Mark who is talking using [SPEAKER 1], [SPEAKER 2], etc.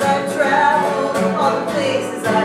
[SPEAKER 1] I've traveled, all the places I've